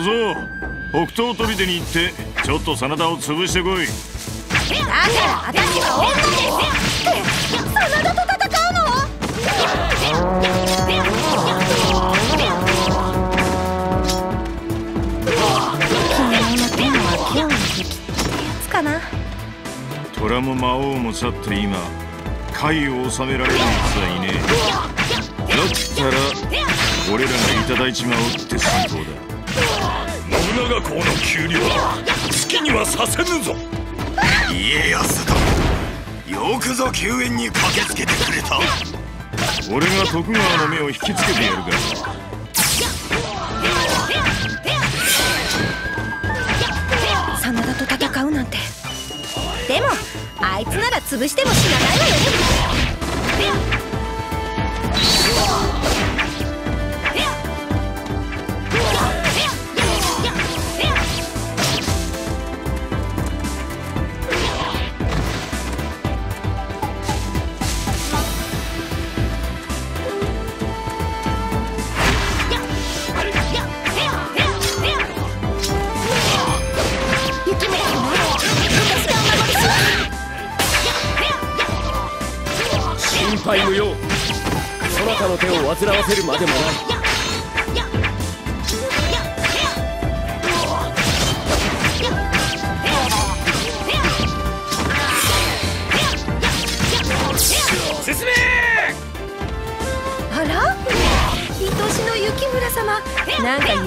小僧北東砦に行ってちょっと真田を潰してこい。だから私は女ですって真田と戦うの君の今テーマは今日の敵ってやつかな虎も魔王も去って今海を治められる奴はいねえ？だったら俺らがいただいちまおうって寸法だ信長公の給料月にはさせぬぞ。家康殿。よくぞ救援に駆けつけてくれた。俺が徳川の目を引きつけてやるから。真田と戦うなんて。でもあいつなら潰しても死なないわよね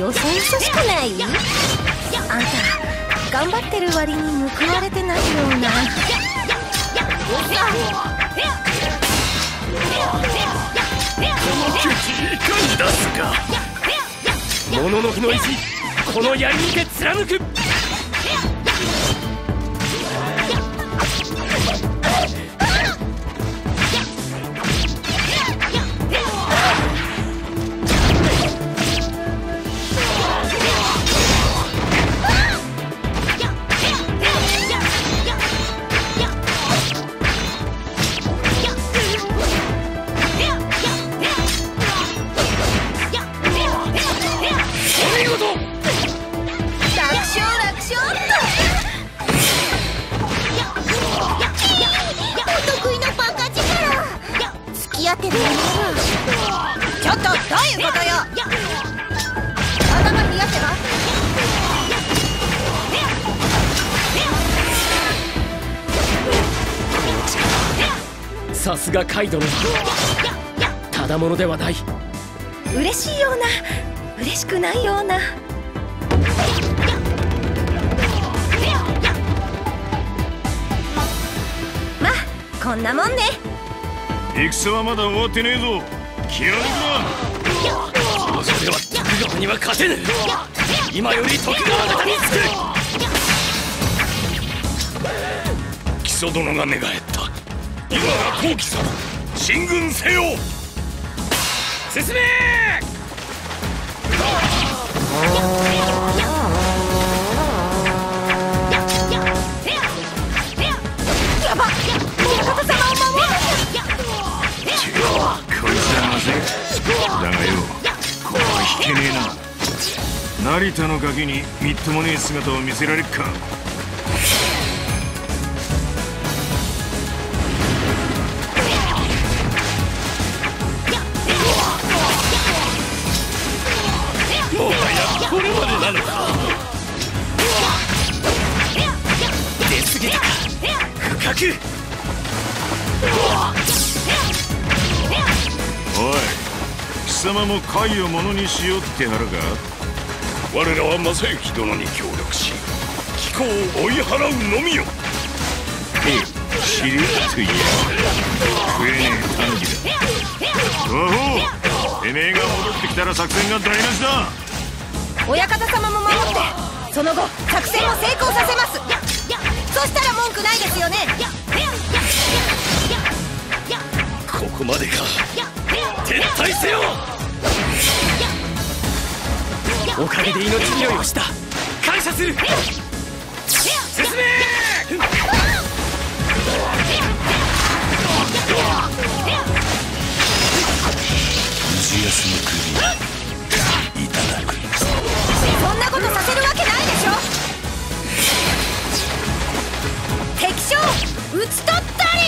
よそよそしくない？あんた頑張ってる割に報われてないような。窮地いかに出すか。もののふの意地この槍にて貫くがカイ殿ただものではない。嬉しいような嬉しくないような。まあこんなもんね。戦はまだ終わってねえぞ。気合いだ。それは徳川には勝てぬ。今より徳川方につく。木曽殿が寝返った今が好機さ進軍せよ。進め。やば。親方様を守らこいつはまずいだがよこれは引けねえな成田のガキにみっともねえ姿を見せられっか貴様も貝をものにしようって腹か我らは正行殿に協力し貴公を追い払うのみよ。へえしりっと言え食えねえ短義だ。おほうてめえが戻ってきたら作戦が台無しだ。親方様も守ってその後作戦を成功させます。そしたら文句ないですよね。ここまでか。撤退せよおかげで命拾いをした。感謝する。進め氏康の首いただく。そんなことさせるわけないでしょ。敵将討ち取ったり。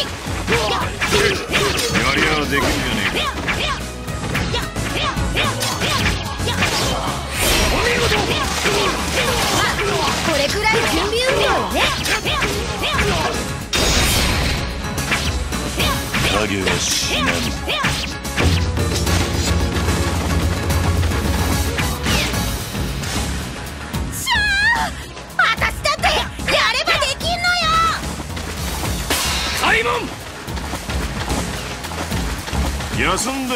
やりゃあできるじゃねえか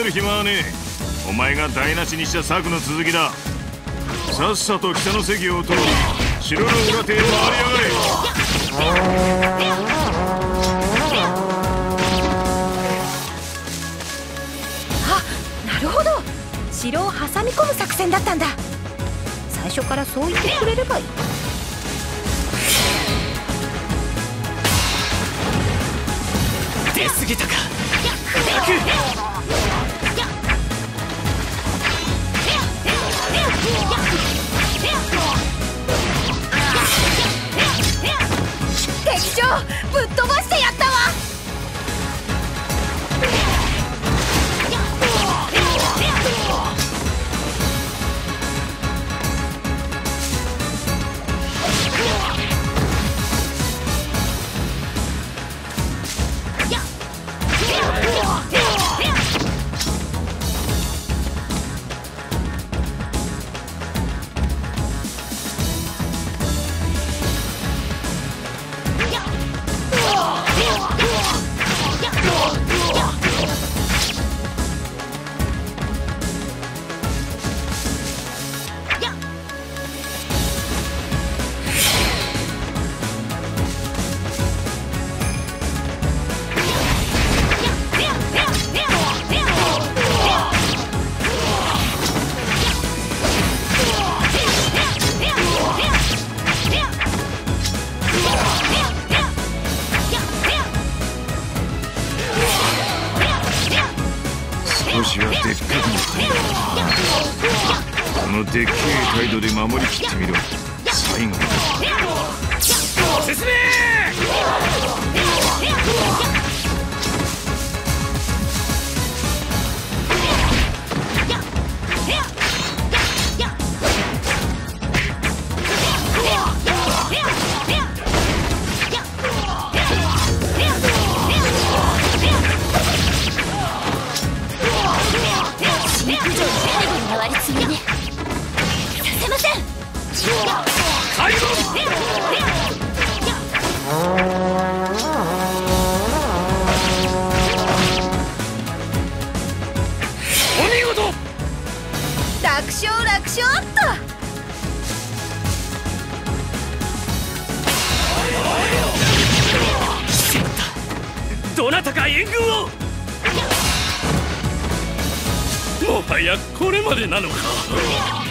る暇はねえ。お前が台無しにした策の続きだ。さっさと北の関を通り城の裏手へ回りやがれ。あなるほど。城を挟み込む作戦だったんだ。最初からそう言ってくれればいい。出過ぎたか守りきってみろ。やこれまでなのか。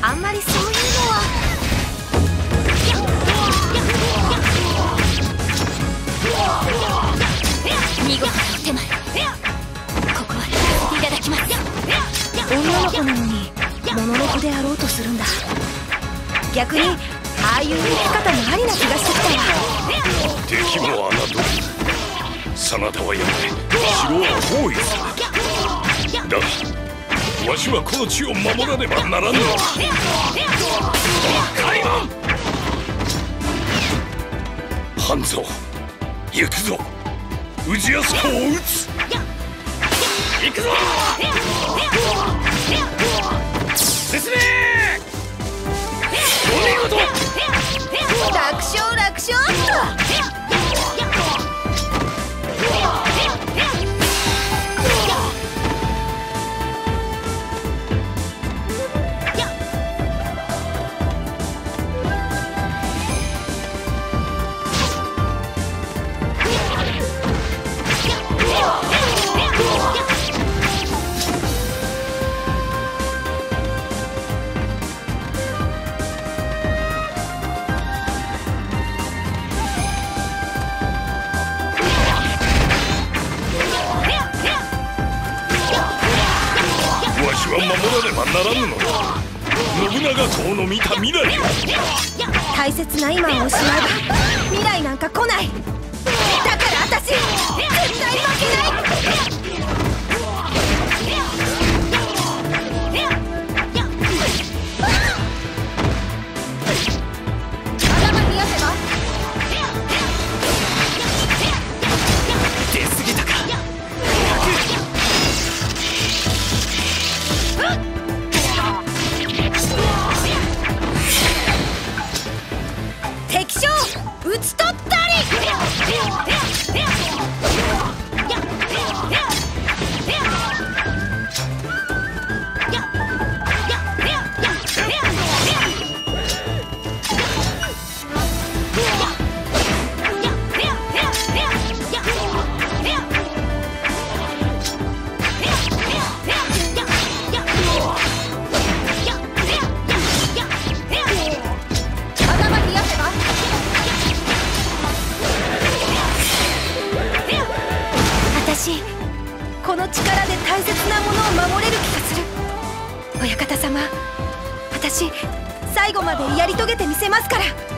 あんまりそういうのは。見事な手前。ここは。いただきます女の子なのに物の子であろうとするんだ。逆にああいう生き方もありな気がしてきたわ。敵も侮る真田はやめ城は包囲されだがわしはこの地を守らねばならぬ。開門半蔵行くぞ。氏康公を討つ。行くぞ。進め。お見事。楽勝楽勝。っとならぬのだ。信長公の見た未来を。大切な今を失えば未来なんか来ない。だから私絶対負けない。せますから。